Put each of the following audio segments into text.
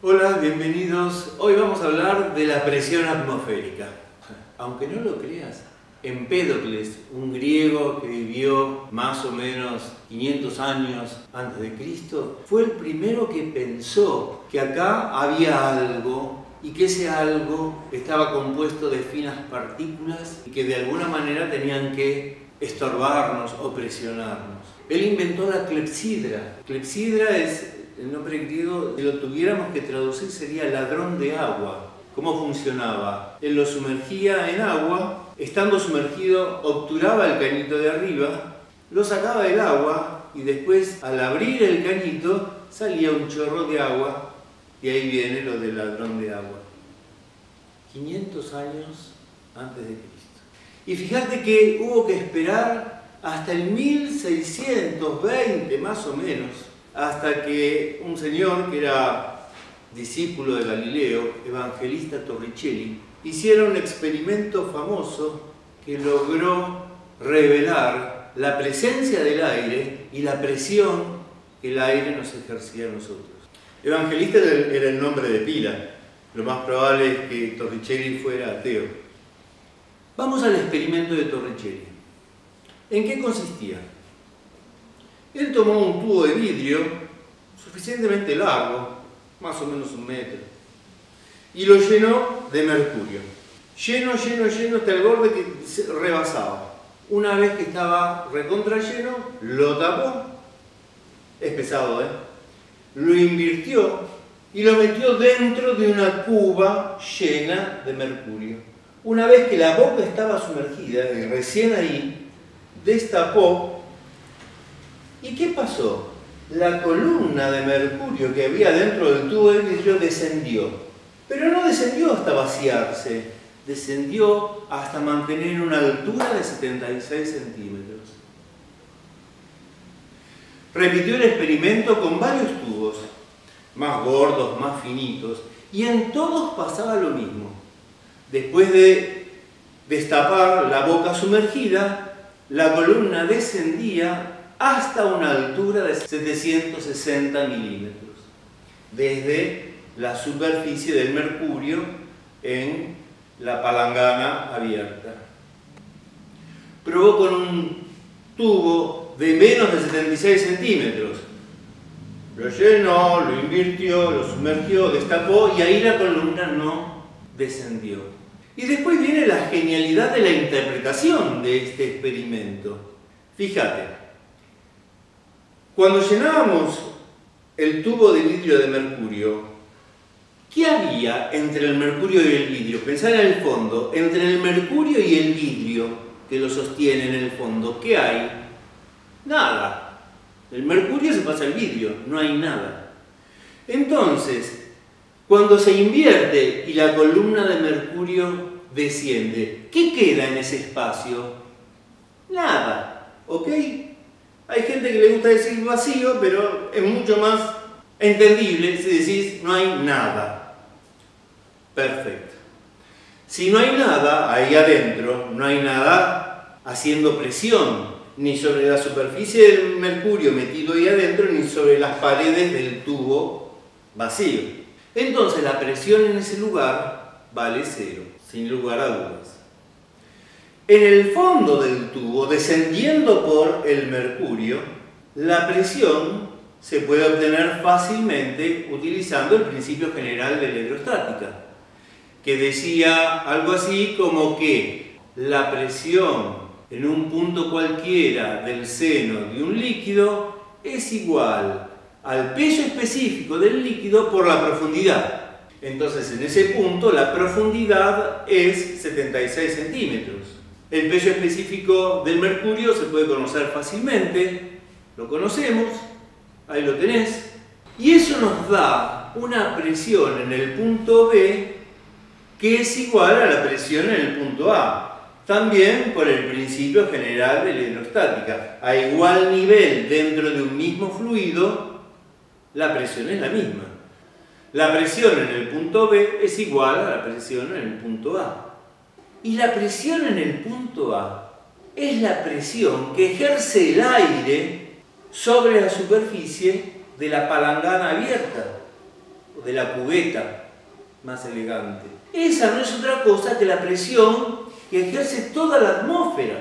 Hola, bienvenidos. Hoy vamos a hablar de la presión atmosférica. Aunque no lo creas, Empédocles, un griego que vivió más o menos 500 años antes de Cristo, fue el primero que pensó que acá había algo y que ese algo estaba compuesto de finas partículas y que de alguna manera tenían que estorbarnos o presionarnos. Él inventó la clepsidra. Clepsidra es el nombre griego, si lo tuviéramos que traducir sería ladrón de agua. ¿Cómo funcionaba? Él lo sumergía en agua, estando sumergido obturaba el cañito de arriba, lo sacaba del agua y después al abrir el cañito salía un chorro de agua y ahí viene lo del ladrón de agua. 500 años antes de Cristo. Y fíjate que hubo que esperar hasta el 1620 más o menos hasta que un señor que era discípulo de Galileo, evangelista Torricelli, hiciera un experimento famoso que logró revelar la presencia del aire y la presión que el aire nos ejercía a nosotros. Evangelista era el nombre de pila, lo más probable es que Torricelli fuera ateo. Vamos al experimento de Torricelli. ¿En qué consistía? Él tomó un tubo de vidrio suficientemente largo, más o menos un metro, y lo llenó de mercurio. Lleno, lleno, lleno hasta el borde que rebasaba. Una vez que estaba recontra lleno, lo tapó. Es pesado, ¿eh? Lo invirtió y lo metió dentro de una cuba llena de mercurio. Una vez que la boca estaba sumergida y recién ahí, destapó ¿Y qué pasó? La columna de mercurio que había dentro del tubo de vidrio descendió. Pero no descendió hasta vaciarse, descendió hasta mantener una altura de 76 centímetros. Repitió el experimento con varios tubos, más gordos, más finitos, y en todos pasaba lo mismo. Después de destapar la boca sumergida, la columna descendía hasta una altura de 760 milímetros, desde la superficie del mercurio en la palangana abierta. Probó con un tubo de menos de 76 centímetros. Lo llenó, lo invirtió, lo sumergió, destapó y ahí la columna no descendió. Y después viene la genialidad de la interpretación de este experimento. Fíjate, cuando llenábamos el tubo de vidrio de mercurio, ¿qué había entre el mercurio y el vidrio? Pensar en el fondo, entre el mercurio y el vidrio que lo sostiene en el fondo, ¿qué hay? Nada. El mercurio se pasa al vidrio, no hay nada. Entonces, cuando se invierte y la columna de mercurio desciende, ¿qué queda en ese espacio? Nada, ¿ok? Hay gente que le gusta decir vacío, pero es mucho más entendible si decís no hay nada. Perfecto. Si no hay nada ahí adentro, no hay nada haciendo presión, ni sobre la superficie del mercurio metido ahí adentro, ni sobre las paredes del tubo vacío. Entonces la presión en ese lugar vale cero, sin lugar a dudas. En el fondo del tubo, descendiendo por el mercurio, la presión se puede obtener fácilmente utilizando el principio general de la hidrostática, que decía algo así como que la presión en un punto cualquiera del seno de un líquido es igual al peso específico del líquido por la profundidad. Entonces en ese punto la profundidad es 76 centímetros. El peso específico del mercurio se puede conocer fácilmente, lo conocemos, ahí lo tenés, y eso nos da una presión en el punto B que es igual a la presión en el punto A. También por el principio general de la hidrostática. A igual nivel dentro de un mismo fluido, la presión es la misma. La presión en el punto B es igual a la presión en el punto A. Y la presión en el punto A es la presión que ejerce el aire sobre la superficie de la palangana abierta. o de la cubeta más elegante. Esa no es otra cosa que la presión que ejerce toda la atmósfera.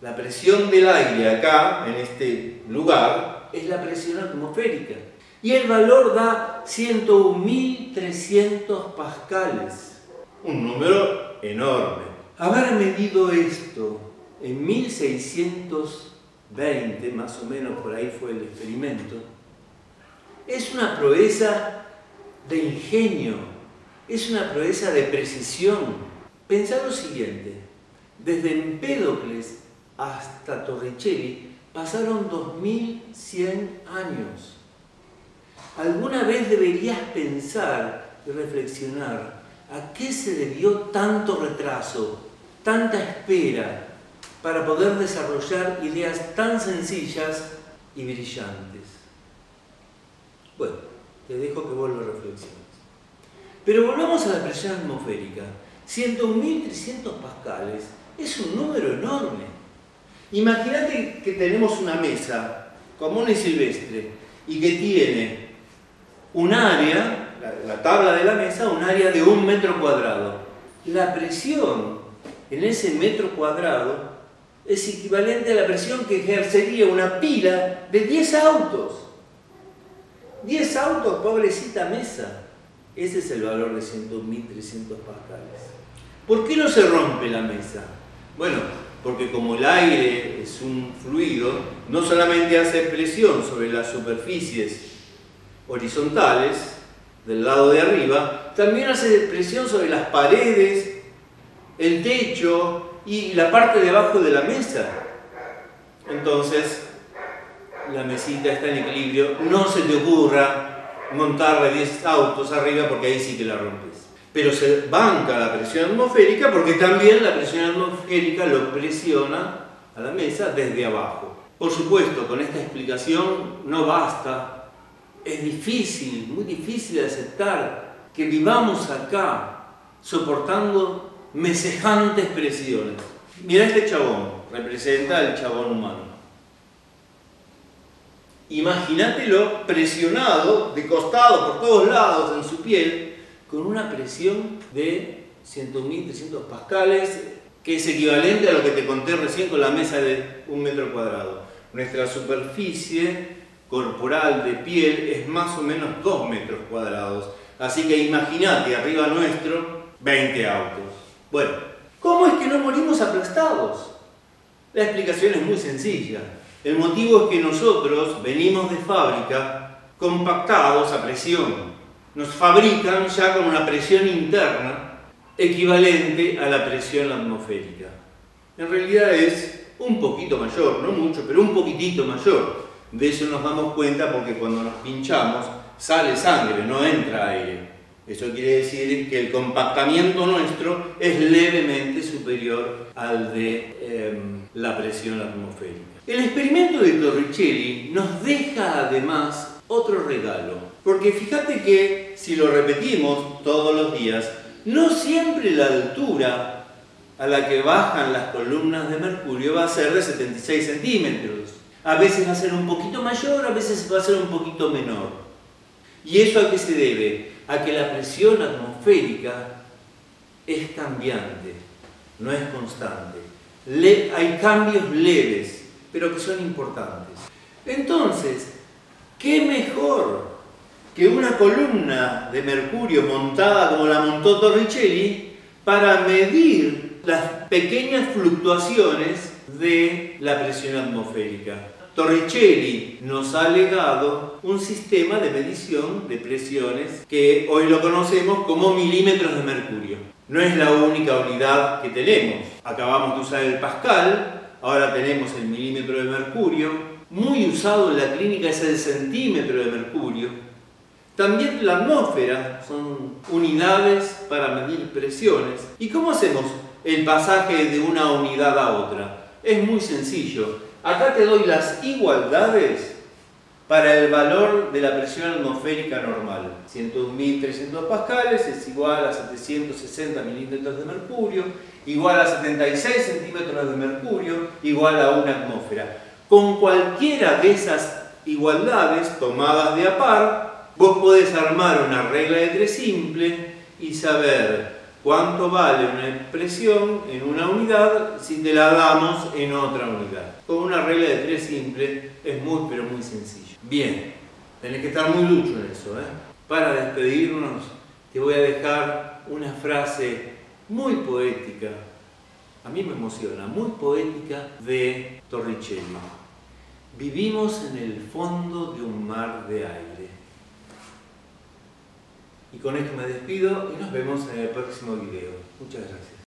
La presión del aire acá, en este lugar, es la presión atmosférica. Y el valor da 101.300 pascales. Un número enorme. Haber medido esto en 1620, más o menos por ahí fue el experimento, es una proeza de ingenio, es una proeza de precisión. Pensad lo siguiente, desde Empédocles hasta Torricelli pasaron 2100 años. ¿Alguna vez deberías pensar y reflexionar a qué se debió tanto retraso, tanta espera para poder desarrollar ideas tan sencillas y brillantes? Bueno, te dejo que vos lo reflexiones. Pero volvamos a la presión atmosférica. 101.300 pascales es un número enorme. Imagínate que tenemos una mesa común y silvestre y que tiene un área, la, tabla de la mesa, un área de un metro cuadrado. La presión en ese metro cuadrado es equivalente a la presión que ejercería una pila de 10 autos. 10 autos, pobrecita mesa. Ese es el valor de 100.300 pascales. ¿Por qué no se rompe la mesa? Bueno, porque como el aire es un fluido, no solamente hace presión sobre las superficies horizontales del lado de arriba, también hace presión sobre las paredes, el techo y la parte de abajo de la mesa. Entonces, la mesita está en equilibrio, no se te ocurra montarle 10 autos arriba porque ahí sí que la rompes. Pero se banca la presión atmosférica porque también la presión atmosférica lo presiona a la mesa desde abajo. Por supuesto, con esta explicación no basta es difícil, muy difícil aceptar que vivamos acá soportando mesejantes presiones. Mira este chabón, representa el chabón humano. Imagínatelo presionado, de costado, por todos lados en su piel, con una presión de 100.300 pascales, que es equivalente a lo que te conté recién con la mesa de un metro cuadrado. Nuestra superficie corporal de piel es más o menos 2 metros cuadrados. Así que imagínate, arriba nuestro, 20 autos. Bueno, ¿cómo es que no morimos aplastados? La explicación es muy sencilla. El motivo es que nosotros venimos de fábrica compactados a presión. Nos fabrican ya con una presión interna equivalente a la presión atmosférica. En realidad es un poquito mayor, no mucho, pero un poquitito mayor. De eso nos damos cuenta porque cuando nos pinchamos sale sangre, no entra aire. Eso quiere decir que el compactamiento nuestro es levemente superior al de em, la presión atmosférica. El experimento de Torricelli nos deja además otro regalo, porque fíjate que si lo repetimos todos los días, no siempre la altura a la que bajan las columnas de mercurio va a ser de 76 centímetros. A veces va a ser un poquito mayor, a veces va a ser un poquito menor. ¿Y eso a qué se debe? A que la presión atmosférica es cambiante, no es constante. hay cambios leves, pero que son importantes. Entonces, ¿qué mejor que una columna de mercurio montada como la montó Torricelli para medir las pequeñas fluctuaciones de la presión atmosférica. Torricelli nos ha legado un sistema de medición de presiones que hoy lo conocemos como milímetros de mercurio. No es la única unidad que tenemos. Acabamos de usar el Pascal, ahora tenemos el milímetro de mercurio. Muy usado en la clínica es el centímetro de mercurio. También la atmósfera son unidades para medir presiones. ¿Y cómo hacemos el pasaje de una unidad a otra? Es muy sencillo. Acá te doy las igualdades para el valor de la presión atmosférica normal. 101.300 pascales es igual a 760 milímetros de mercurio, igual a 76 centímetros de mercurio, igual a una atmósfera. Con cualquiera de esas igualdades tomadas de a par, Vos podés armar una regla de tres simple y saber cuánto vale una expresión en una unidad si te la damos en otra unidad. Con una regla de tres simple es muy pero muy sencillo. Bien, tenés que estar muy lucho en eso. ¿eh? Para despedirnos te voy a dejar una frase muy poética, a mí me emociona, muy poética de Torricelli. Vivimos en el fondo de un mar de aire. Y con esto me despido y nos vemos en el próximo video. Muchas gracias.